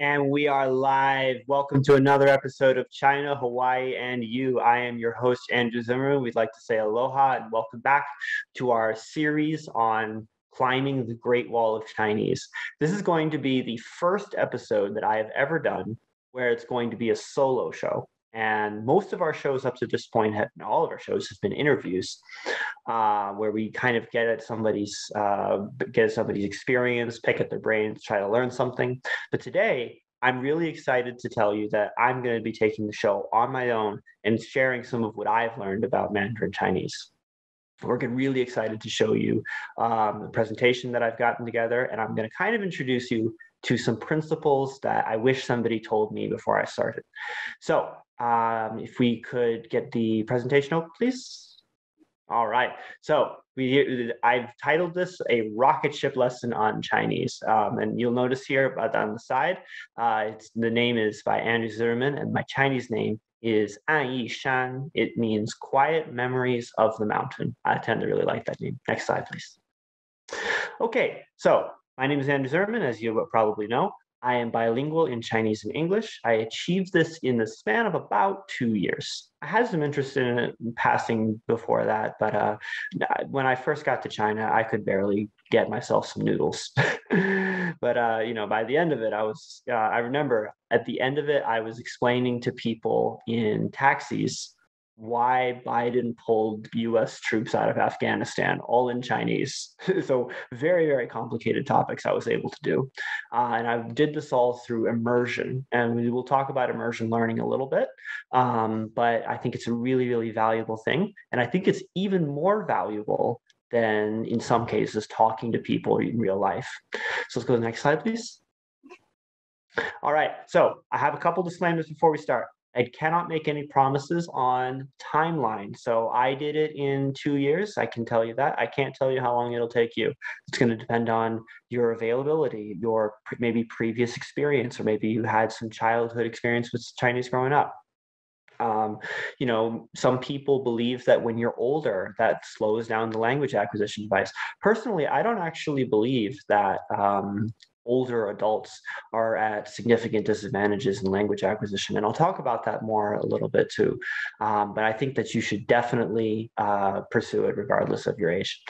And we are live. Welcome to another episode of China, Hawaii, and You. I am your host, Andrew Zimmerman. We'd like to say aloha and welcome back to our series on climbing the Great Wall of Chinese. This is going to be the first episode that I have ever done where it's going to be a solo show. And most of our shows up to this point, have, all of our shows have been interviews, uh, where we kind of get at somebody's uh, get at somebody's experience, pick at their brains, try to learn something. But today, I'm really excited to tell you that I'm going to be taking the show on my own and sharing some of what I've learned about Mandarin Chinese. We're really excited to show you um, the presentation that I've gotten together, and I'm going to kind of introduce you to some principles that I wish somebody told me before I started. So um, if we could get the presentation open, please. All right. So we I've titled this a rocket ship lesson on Chinese, um, and you'll notice here on the side, uh, the name is by Andrew Zimmerman, and my Chinese name is An Yi Shan. It means quiet memories of the mountain. I tend to really like that name. Next slide, please. Okay, so my name is Andrew Zimmerman, as you probably know. I am bilingual in Chinese and English. I achieved this in the span of about two years. I had some interest in it passing before that, but uh, when I first got to China, I could barely get myself some noodles. but uh, you know, by the end of it, I was. Uh, I remember at the end of it, I was explaining to people in taxis why Biden pulled US troops out of Afghanistan, all in Chinese. so, very, very complicated topics I was able to do. Uh, and I did this all through immersion. And we will talk about immersion learning a little bit. Um, but I think it's a really, really valuable thing. And I think it's even more valuable than, in some cases, talking to people in real life. So, let's go to the next slide, please. All right, so I have a couple disclaimers before we start. I cannot make any promises on timeline. So I did it in two years. I can tell you that. I can't tell you how long it'll take you. It's going to depend on your availability, your maybe previous experience, or maybe you had some childhood experience with Chinese growing up. Um, you know, some people believe that when you're older, that slows down the language acquisition device. Personally, I don't actually believe that um, older adults are at significant disadvantages in language acquisition. And I'll talk about that more a little bit too. Um, but I think that you should definitely uh, pursue it regardless of your age.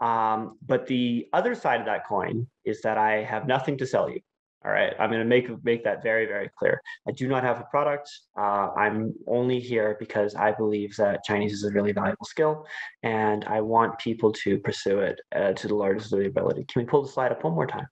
Um, but the other side of that coin is that I have nothing to sell you. All right, I'm going to make make that very very clear. I do not have a product. Uh, I'm only here because I believe that Chinese is a really valuable skill, and I want people to pursue it uh, to the largest of their ability. Can we pull the slide up one more time?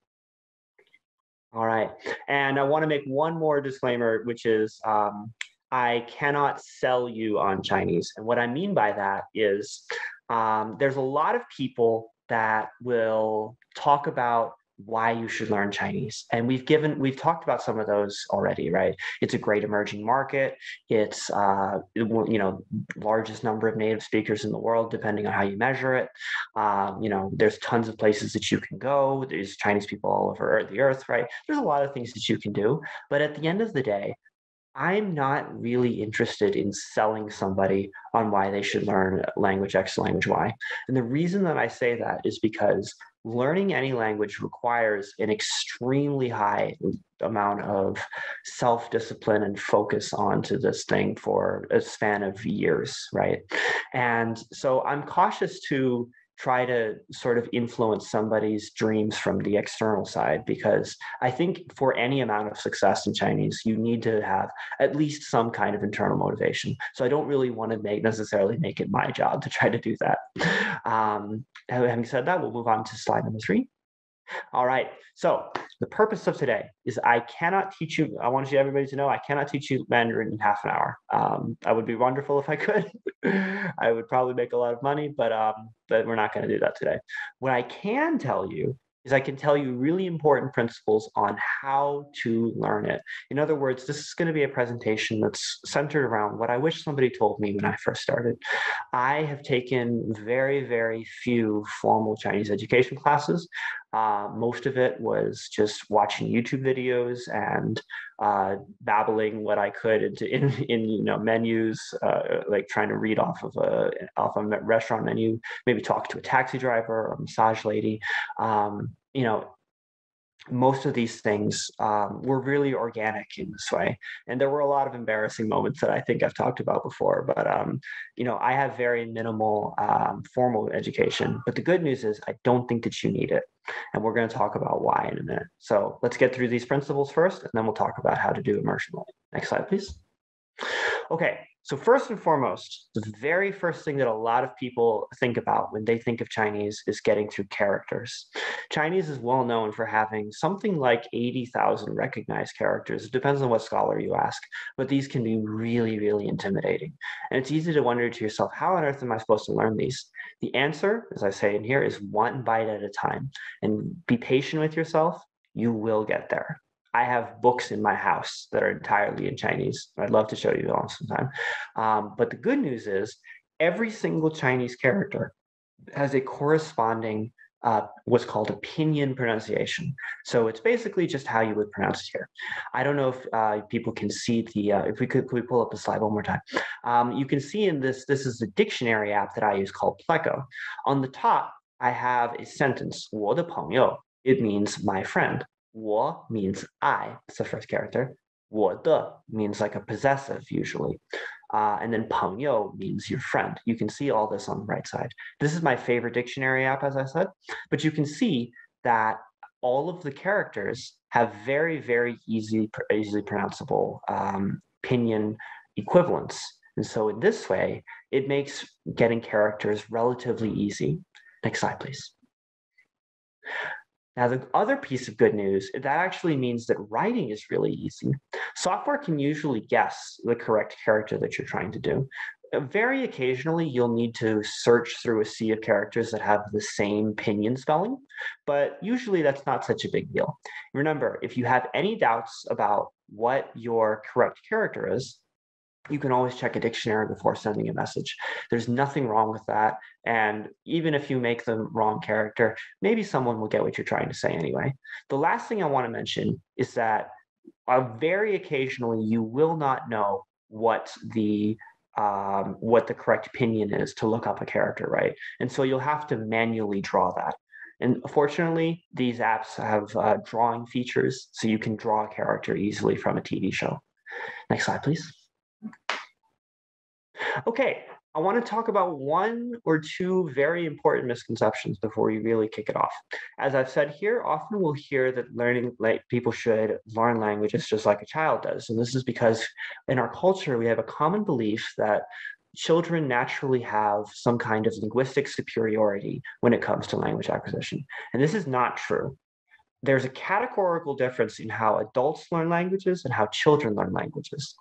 All right. And I want to make one more disclaimer, which is um, I cannot sell you on Chinese. And what I mean by that is um, there's a lot of people that will talk about why you should learn Chinese. And we've given, we've talked about some of those already, right? It's a great emerging market. It's, uh, you know, largest number of native speakers in the world, depending on how you measure it. Um, you know, there's tons of places that you can go. There's Chinese people all over the earth, right? There's a lot of things that you can do. But at the end of the day, I'm not really interested in selling somebody on why they should learn language X, language Y. And the reason that I say that is because learning any language requires an extremely high amount of self-discipline and focus onto this thing for a span of years right? And so i'm cautious to try to sort of influence somebody's dreams from the external side because I think for any amount of success in Chinese, you need to have at least some kind of internal motivation. So I don't really want to make necessarily make it my job to try to do that. Um, having said that, we'll move on to slide number three. All right. So the purpose of today is I cannot teach you. I want you everybody to know I cannot teach you Mandarin in half an hour. Um, I would be wonderful if I could. I would probably make a lot of money, but um, but we're not going to do that today. What I can tell you is I can tell you really important principles on how to learn it. In other words, this is going to be a presentation that's centered around what I wish somebody told me when I first started. I have taken very, very few formal Chinese education classes. Uh, most of it was just watching YouTube videos and uh, babbling what I could into in, in you know menus, uh, like trying to read off of a off a restaurant menu, maybe talk to a taxi driver or a massage lady. Um, you know, most of these things um, were really organic in this way. And there were a lot of embarrassing moments that I think I've talked about before. But, um, you know, I have very minimal um, formal education. But the good news is I don't think that you need it. And we're going to talk about why in a minute. So let's get through these principles first, and then we'll talk about how to do immersion learning. Next slide, please. Okay, so first and foremost, the very first thing that a lot of people think about when they think of Chinese is getting through characters. Chinese is well known for having something like 80,000 recognized characters. It depends on what scholar you ask, but these can be really, really intimidating. And it's easy to wonder to yourself, how on earth am I supposed to learn these? The answer, as I say in here, is one bite at a time. And be patient with yourself, you will get there. I have books in my house that are entirely in Chinese. I'd love to show you all sometime. Um, but the good news is every single Chinese character has a corresponding uh, what's called pinyin pronunciation. So it's basically just how you would pronounce it here. I don't know if uh, people can see the, uh, if we could, could we pull up the slide one more time. Um, you can see in this, this is the dictionary app that I use called Pleco. On the top, I have a sentence, 我的朋友, it means my friend. 我 means I, it's the first character. 我的 means like a possessive usually. Uh, and then 朋友 means your friend. You can see all this on the right side. This is my favorite dictionary app, as I said, but you can see that all of the characters have very, very easy, easily pronounceable um, pinyin equivalents. And so in this way, it makes getting characters relatively easy. Next slide, please. Now, the other piece of good news, that actually means that writing is really easy. Software can usually guess the correct character that you're trying to do. Uh, very occasionally, you'll need to search through a sea of characters that have the same pinyin spelling, but usually that's not such a big deal. Remember, if you have any doubts about what your correct character is, you can always check a dictionary before sending a message. There's nothing wrong with that. And even if you make the wrong character, maybe someone will get what you're trying to say anyway. The last thing I want to mention is that uh, very occasionally you will not know what the um, what the correct pinyin is to look up a character, right? And so you'll have to manually draw that. And fortunately, these apps have uh, drawing features, so you can draw a character easily from a TV show. Next slide, please. Okay, I want to talk about one or two very important misconceptions before we really kick it off. As I've said here, often we'll hear that learning like people should learn languages just like a child does. And this is because in our culture, we have a common belief that children naturally have some kind of linguistic superiority when it comes to language acquisition. And this is not true there's a categorical difference in how adults learn languages and how children learn languages.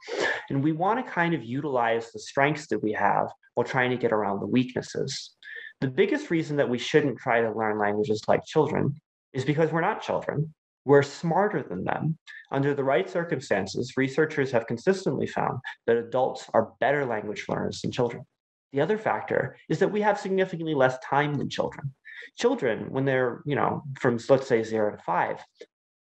And we want to kind of utilize the strengths that we have while trying to get around the weaknesses. The biggest reason that we shouldn't try to learn languages like children is because we're not children. We're smarter than them. Under the right circumstances, researchers have consistently found that adults are better language learners than children. The other factor is that we have significantly less time than children. Children, when they're, you know, from let's say zero to five,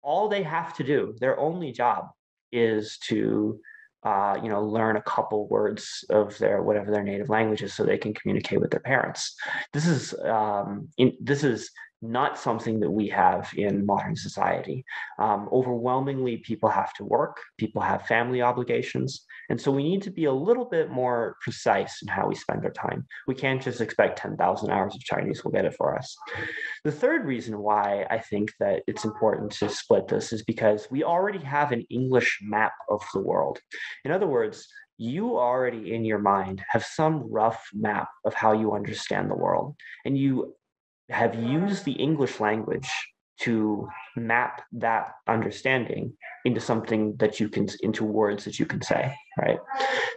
all they have to do, their only job is to uh, you know, learn a couple words of their whatever their native language is, so they can communicate with their parents. This is um, in, this is not something that we have in modern society. Um, overwhelmingly, people have to work, people have family obligations. And so we need to be a little bit more precise in how we spend our time. We can't just expect 10,000 hours of Chinese will get it for us. The third reason why I think that it's important to split this is because we already have an English map of the world. In other words, you already in your mind have some rough map of how you understand the world and you have used the English language to map that understanding into something that you can into words that you can say right?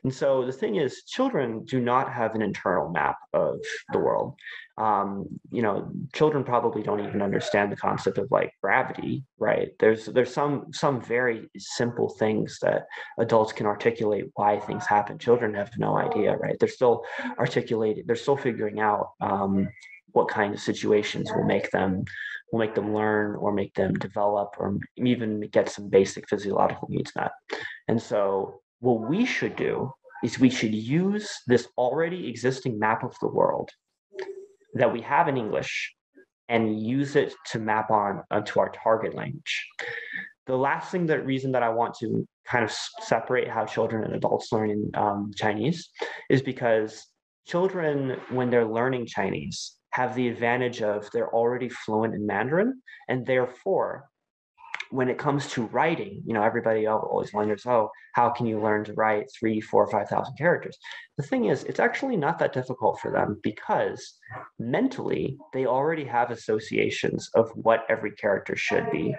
And so the thing is children do not have an internal map of the world. Um, you know children probably don't even understand the concept of like gravity right? There's there's some some very simple things that adults can articulate why things happen. Children have no idea right? They're still articulating they're still figuring out um, what kind of situations will make them will make them learn or make them develop or even get some basic physiological needs met. And so what we should do is we should use this already existing map of the world that we have in English and use it to map on onto our target language. The last thing that reason that I want to kind of separate how children and adults learn in um, Chinese is because children, when they're learning Chinese, have the advantage of they're already fluent in Mandarin, and therefore when it comes to writing, you know, everybody always wonders, oh, how can you learn to write three, four, five thousand characters? The thing is, it's actually not that difficult for them because mentally they already have associations of what every character should be.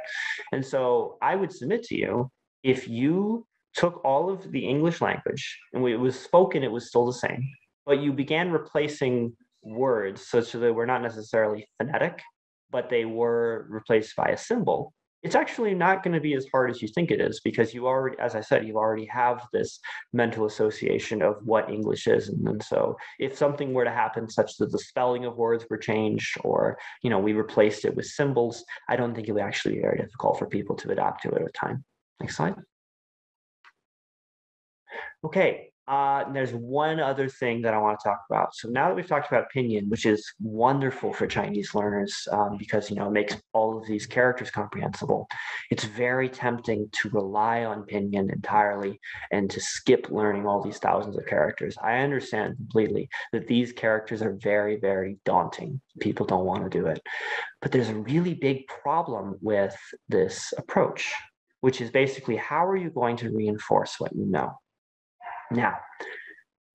And so I would submit to you, if you took all of the English language and it was spoken, it was still the same, but you began replacing words such that they were not necessarily phonetic, but they were replaced by a symbol. It's actually not going to be as hard as you think it is because you already as i said you already have this mental association of what english is and, and so if something were to happen such that the spelling of words were changed or you know we replaced it with symbols i don't think it would actually be very difficult for people to adapt to it over time. Next slide. Okay uh, there's one other thing that I want to talk about. So now that we've talked about Pinyin, which is wonderful for Chinese learners um, because you know it makes all of these characters comprehensible, it's very tempting to rely on Pinyin entirely and to skip learning all these thousands of characters. I understand completely that these characters are very, very daunting. People don't want to do it, but there's a really big problem with this approach, which is basically how are you going to reinforce what you know? Now,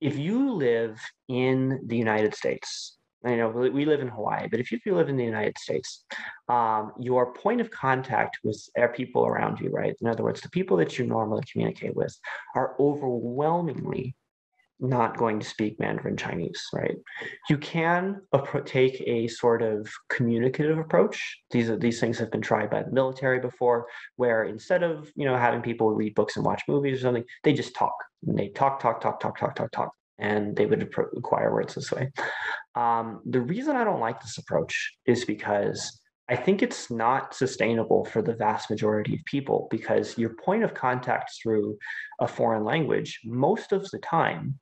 if you live in the United States, I know we live in Hawaii, but if you live in the United States, um, your point of contact with people around you, right? In other words, the people that you normally communicate with are overwhelmingly not going to speak Mandarin Chinese, right? You can take a sort of communicative approach. These are, these things have been tried by the military before, where instead of you know having people read books and watch movies or something, they just talk. And they talk, talk, talk, talk, talk, talk, talk, and they would acquire words this way. Um, the reason I don't like this approach is because I think it's not sustainable for the vast majority of people because your point of contact through a foreign language, most of the time,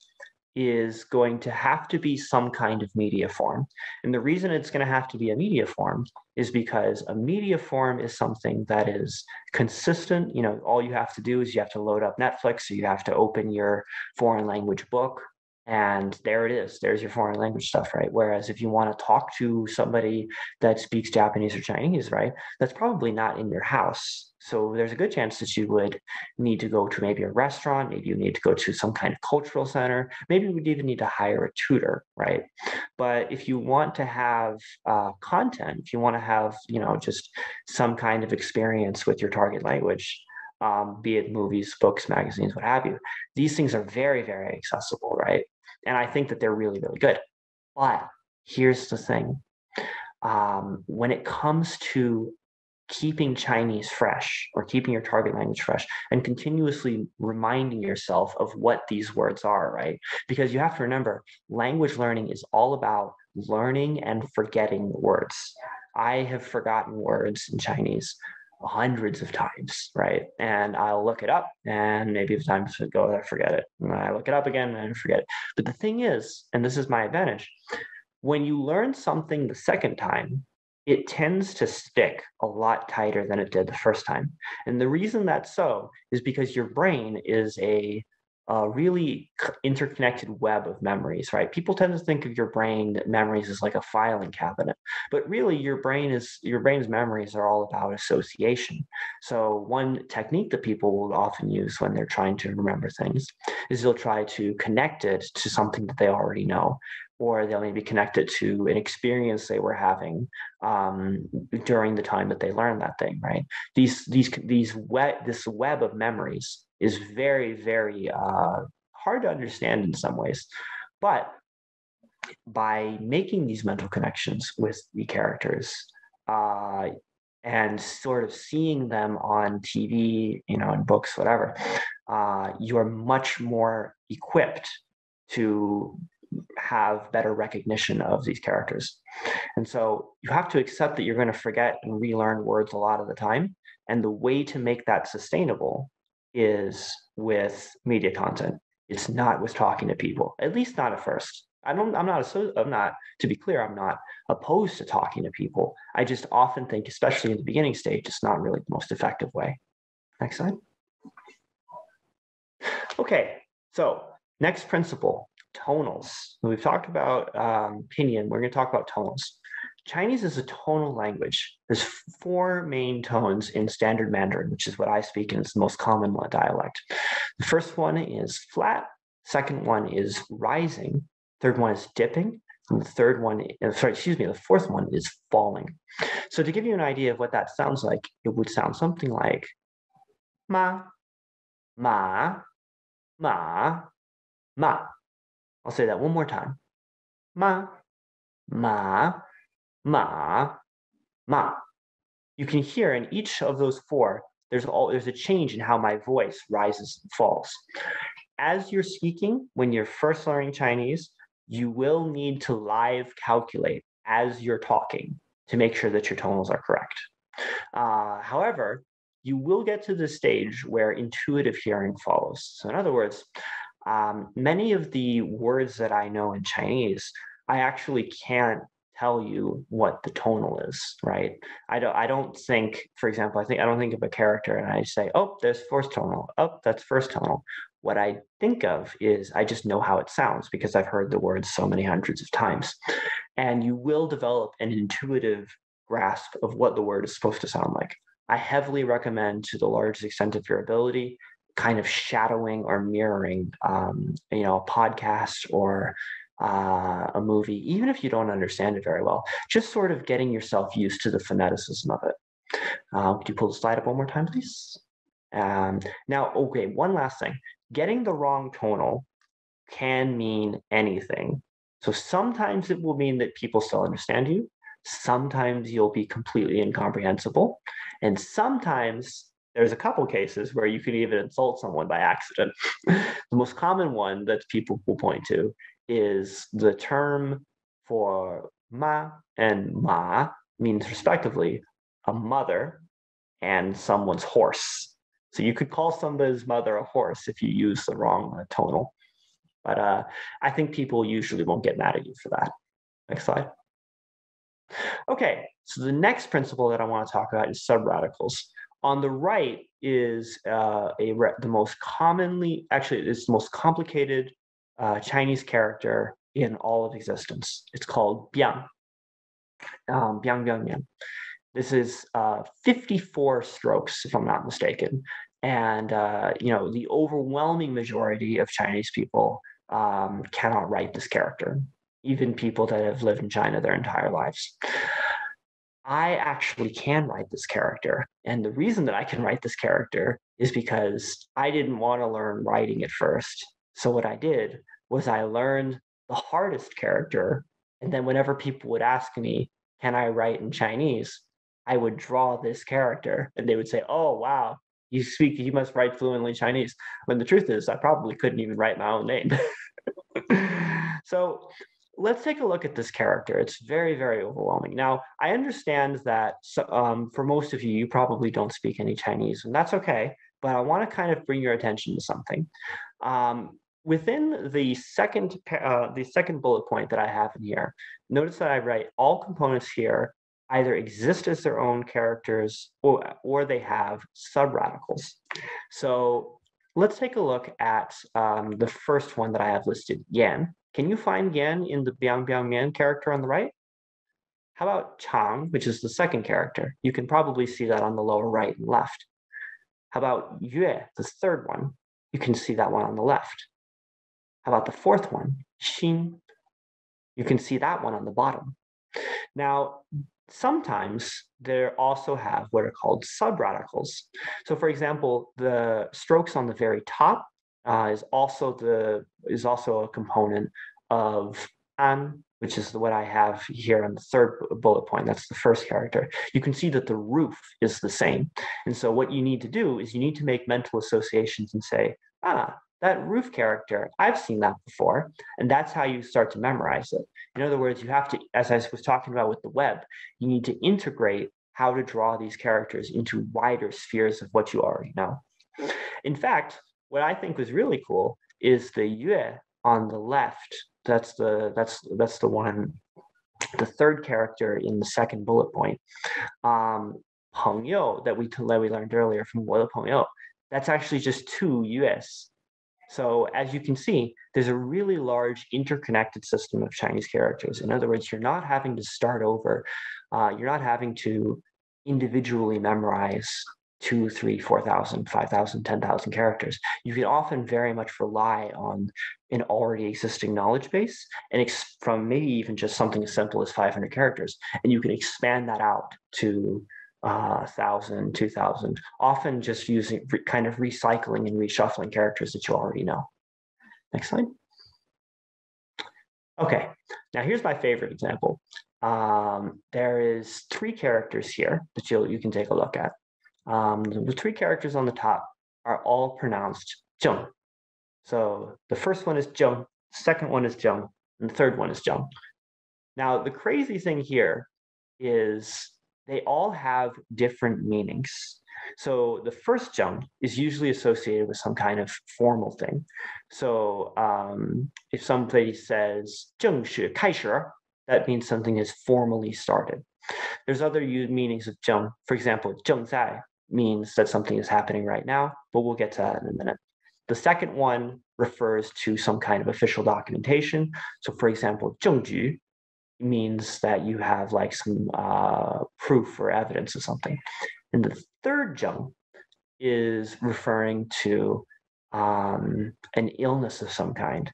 is going to have to be some kind of media form. And the reason it's going to have to be a media form is because a media form is something that is consistent. You know, all you have to do is you have to load up Netflix, so you have to open your foreign language book and there it is there's your foreign language stuff right whereas if you want to talk to somebody that speaks japanese or chinese right that's probably not in your house so there's a good chance that you would need to go to maybe a restaurant maybe you need to go to some kind of cultural center maybe you would even need to hire a tutor right but if you want to have uh, content if you want to have you know just some kind of experience with your target language um, be it movies, books, magazines, what have you. These things are very, very accessible, right? And I think that they're really, really good. But here's the thing um, when it comes to keeping Chinese fresh or keeping your target language fresh and continuously reminding yourself of what these words are, right? Because you have to remember language learning is all about learning and forgetting words. I have forgotten words in Chinese hundreds of times, right? And I'll look it up and maybe the times go, I forget it. And I look it up again and I forget it. But the thing is, and this is my advantage, when you learn something the second time, it tends to stick a lot tighter than it did the first time. And the reason that's so is because your brain is a a really interconnected web of memories, right? People tend to think of your brain memories as like a filing cabinet, but really your brain is your brain's memories are all about association. So one technique that people will often use when they're trying to remember things is they'll try to connect it to something that they already know or they'll maybe connect it to an experience they were having um, during the time that they learned that thing right these these these web this web of memories is very, very uh, hard to understand in some ways. But by making these mental connections with the characters uh, and sort of seeing them on TV, you know, in books, whatever, uh, you are much more equipped to have better recognition of these characters. And so you have to accept that you're going to forget and relearn words a lot of the time. And the way to make that sustainable is with media content. It's not with talking to people, at least not at first. I don't, I'm not, I'm not, to be clear, I'm not opposed to talking to people. I just often think, especially in the beginning stage, it's not really the most effective way. Next slide. Okay, so next principle, tonals. We've talked about um, pinyin, we're gonna talk about tonals. Chinese is a tonal language. There's four main tones in standard Mandarin, which is what I speak and it's the most common dialect. The first one is flat, second one is rising, third one is dipping, and the third one, uh, sorry, excuse me, the fourth one is falling. So to give you an idea of what that sounds like, it would sound something like ma, ma, ma, ma. I'll say that one more time. Ma, ma, ma, ma. You can hear in each of those four, there's all there's a change in how my voice rises and falls. As you're speaking, when you're first learning Chinese, you will need to live calculate as you're talking to make sure that your tonals are correct. Uh, however, you will get to the stage where intuitive hearing follows. So, in other words, um, many of the words that I know in Chinese, I actually can't tell you what the tonal is, right? I don't I don't think, for example, I think I don't think of a character and I say, oh, there's fourth tonal. Oh, that's first tonal. What I think of is I just know how it sounds because I've heard the words so many hundreds of times. And you will develop an intuitive grasp of what the word is supposed to sound like. I heavily recommend to the largest extent of your ability kind of shadowing or mirroring um, you know a podcast or uh, a movie even if you don't understand it very well just sort of getting yourself used to the phoneticism of it uh, could you pull the slide up one more time please um, now okay one last thing getting the wrong tonal can mean anything. So sometimes it will mean that people still understand you. Sometimes you'll be completely incomprehensible. And sometimes there's a couple cases where you can even insult someone by accident. the most common one that people will point to is the term for ma and ma means respectively a mother and someone's horse. So you could call somebody's mother a horse if you use the wrong uh, tonal. But uh, I think people usually won't get mad at you for that. Next slide. Okay, so the next principle that I want to talk about is subradicals. On the right is uh, a the most commonly, actually, it's the most complicated uh, Chinese character in all of existence. It's called biang. Um, biang, biang, biang. This is uh, 54 strokes, if I'm not mistaken and uh, you know the overwhelming majority of chinese people um, cannot write this character even people that have lived in china their entire lives i actually can write this character and the reason that i can write this character is because i didn't want to learn writing at first so what i did was i learned the hardest character and then whenever people would ask me can i write in chinese I would draw this character and they would say, Oh, wow, you speak, you must write fluently Chinese. When the truth is, I probably couldn't even write my own name. so let's take a look at this character. It's very, very overwhelming. Now, I understand that um, for most of you, you probably don't speak any Chinese, and that's okay. But I want to kind of bring your attention to something. Um, within the second, uh, the second bullet point that I have in here, notice that I write all components here either exist as their own characters or, or they have subradicals. So let's take a look at um, the first one that I have listed, yan. Can you find yan in the biang biang yan character on the right? How about chang, which is the second character? You can probably see that on the lower right and left. How about yue, the third one? You can see that one on the left. How about the fourth one, xin? You can see that one on the bottom. Now, sometimes they also have what are called subradicals. So for example, the strokes on the very top uh, is also the is also a component of an, which is what I have here on the third bullet point. That's the first character. You can see that the roof is the same. And so what you need to do is you need to make mental associations and say, ah, that roof character, I've seen that before. And that's how you start to memorize it. In other words, you have to, as I was talking about with the web, you need to integrate how to draw these characters into wider spheres of what you already know. In fact, what I think was really cool is the yue on the left. That's the that's that's the one the third character in the second bullet point, um, 朋友 that we that we learned earlier from 我的朋友, that's actually just two US. so as you can see, there's a really large interconnected system of Chinese characters. In other words, you're not having to start over. Uh, you're not having to individually memorize two, three, four thousand, five thousand, ten thousand characters. You can often very much rely on an already existing knowledge base and ex- from maybe even just something as simple as 500 characters. And you can expand that out to uh, 1,000, 2,000, often just using re- kind of recycling and reshuffling characters that you already know. Next slide. Okay, now here's my favorite example. Um, there is three characters here that you you can take a look at. Um, the three characters on the top are all pronounced Zheng. So the first one is Zheng, second one is Zheng, and the third one is Zheng. Now, the crazy thing here is they all have different meanings. So the first zheng is usually associated with some kind of formal thing. So um, if somebody says 正式开始, that means something is formally started. There's other meanings of 正. For example, 正在 means that something is happening right now, but we'll get to that in a minute. The second one refers to some kind of official documentation. So for example, 证据 means that you have like some uh, proof or evidence of something. And the third zheng is referring to um, an illness of some kind.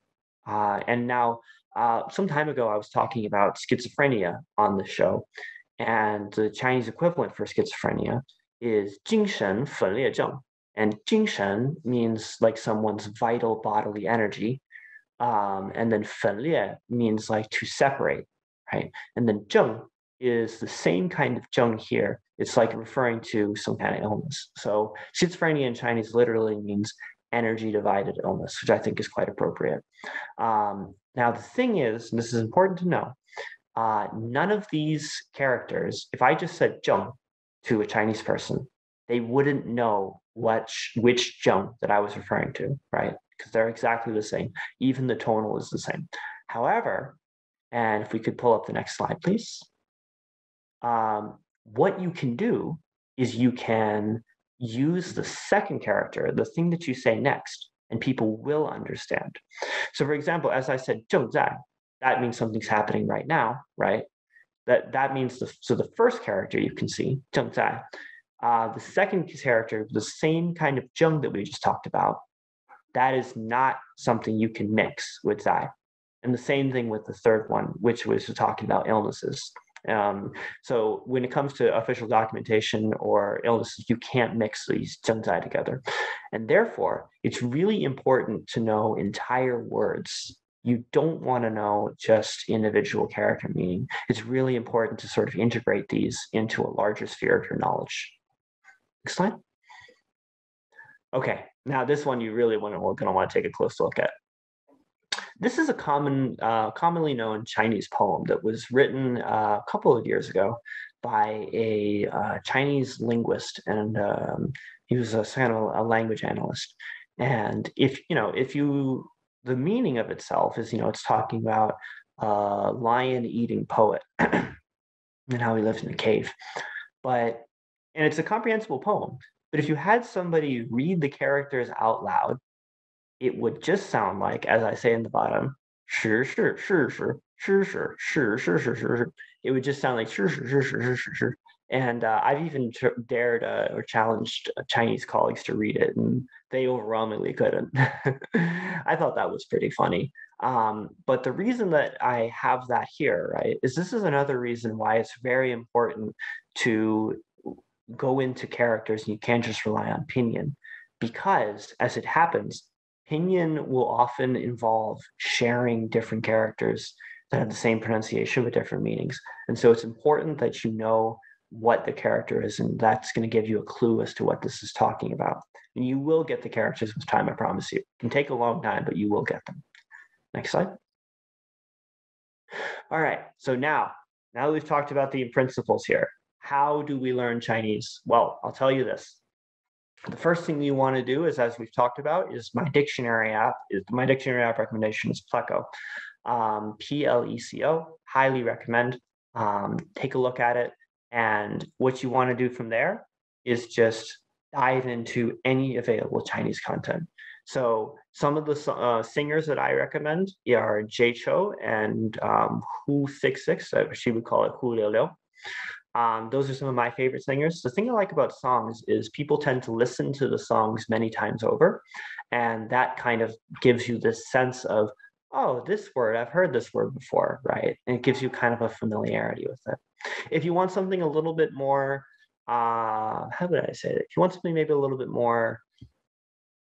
Uh, and now, uh, some time ago, I was talking about schizophrenia on the show, and the Chinese equivalent for schizophrenia is 精神分裂症. And 精神 means like someone's vital bodily energy, um, and then 分裂 means like to separate right? And then zheng is the same kind of zheng here. It's like referring to some kind of illness. So schizophrenia in Chinese literally means energy divided illness, which I think is quite appropriate. Um, now, the thing is, and this is important to know, uh, none of these characters, if I just said Zheng to a Chinese person, they wouldn't know which, which Zheng that I was referring to, right? Because they're exactly the same. Even the tonal is the same. However, and if we could pull up the next slide, please. Um, what you can do is you can use the second character, the thing that you say next, and people will understand. So, for example, as I said, zhengzai, that means something's happening right now, right? That that means the so the first character you can see zhengzai. Uh, the second character, the same kind of zheng that we just talked about, that is not something you can mix with zai and the same thing with the third one which was talking about illnesses um, so when it comes to official documentation or illnesses, you can't mix these zhengzai together. And therefore, it's really important to know entire words you don't want to know just individual character meaning. It's really important to sort of integrate these into a larger sphere of your knowledge. Next slide. Okay, now this one you really want to, going to want to take a close look at. This is a common, uh, commonly known Chinese poem that was written uh, a couple of years ago by a uh, Chinese linguist, and um, he was a kind of a language analyst. And if you know, if you the meaning of itself is, you know, it's talking about a lion eating poet and how he lives in a cave. But, and it's a comprehensible poem. But if you had somebody read the characters out loud, it would just sound like, as I say in the bottom, sure, sure, sure, sure, sure, sure, sure, sure, sure, sure. sure. It would just sound like sure, sure, sure, sure, sure, sure. sure. And uh, I've even t- dared uh, or challenged Chinese colleagues to read it, and they overwhelmingly couldn't. I thought that was pretty funny. Um, but the reason that I have that here, right, is this is another reason why it's very important to go into characters and you can't just rely on pinyin because as it happens pinyin will often involve sharing different characters that have the same pronunciation but different meanings. And so it's important that you know what the character is, and that's going to give you a clue as to what this is talking about. And you will get the characters with time, I promise you. It can take a long time, but you will get them. Next slide. All right, so now, now we've talked about the principles here, how do we learn Chinese? Well, I'll tell you this. The first thing you want to do is, as we've talked about, is my dictionary app. Is my dictionary app recommendation is Pleco, um, P L E C O. Highly recommend. Um, take a look at it. And what you want to do from there is just dive into any available Chinese content. So some of the uh, singers that I recommend are Jay Chou and um, Hu Six Six. Uh, she would call it Hu Liu Liu. Um, those are some of my favorite singers. The thing I like about songs is people tend to listen to the songs many times over, and that kind of gives you this sense of, oh, this word, I've heard this word before, right? And it gives you kind of a familiarity with it. If you want something a little bit more, uh, how would I say it? If you want something maybe a little bit more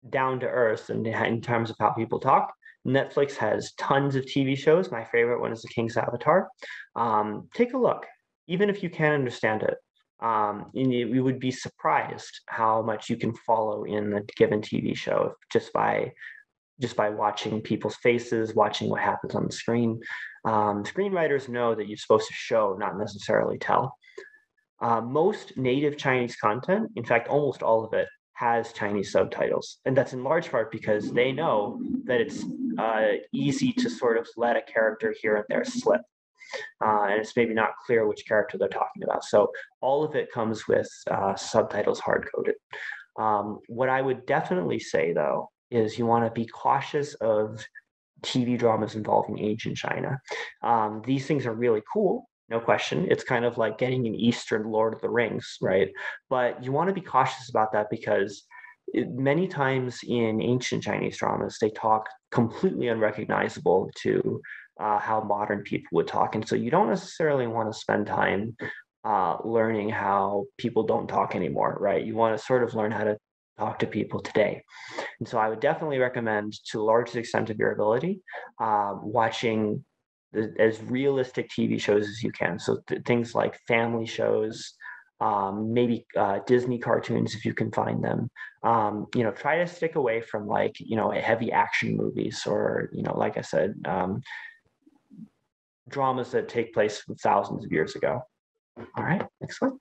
down to earth in, in terms of how people talk, Netflix has tons of TV shows. My favorite one is The King's Avatar. Um, take a look even if you can't understand it, um, you, would be surprised how much you can follow in a given TV show just by just by watching people's faces, watching what happens on the screen. Um, screenwriters know that you're supposed to show, not necessarily tell. Uh, most native Chinese content, in fact, almost all of it, has Chinese subtitles. And that's in large part because they know that it's uh, easy to sort of let a character here and there slip uh, and it's maybe not clear which character they're talking about. So all of it comes with uh, subtitles hard coded. Um, what I would definitely say though is you want to be cautious of TV dramas involving ancient China. Um, these things are really cool, no question. It's kind of like getting an Eastern Lord of the Rings, right? But you want to be cautious about that because it, many times in ancient Chinese dramas, they talk completely unrecognizable to uh, how modern people would talk. And so you don't necessarily want to spend time uh, learning how people don't talk anymore, right? You want to sort of learn how to talk to people today. And so I would definitely recommend, to the largest extent of your ability, uh, watching the, as realistic TV shows as you can. So th- things like family shows, um, maybe uh, Disney cartoons if you can find them. Um, you know, try to stick away from like you know heavy action movies or you know, like I said, um, dramas that take place thousands of years ago. All right, next one.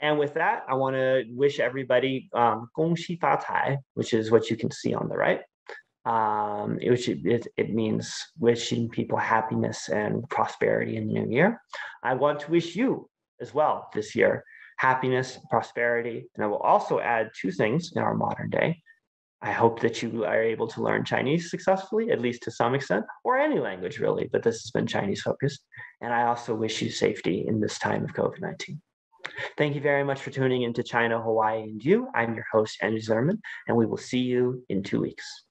And with that, I want to wish everybody um, 恭喜发财, which is what you can see on the right. Um, which it, it means wishing people happiness and prosperity in the new year. I want to wish you as well this year happiness, prosperity, and I will also add two things in our modern day I hope that you are able to learn Chinese successfully, at least to some extent, or any language really, but this has been Chinese focused. And I also wish you safety in this time of COVID 19. Thank you very much for tuning into China, Hawaii, and You. I'm your host, Andrew Zimmerman, and we will see you in two weeks.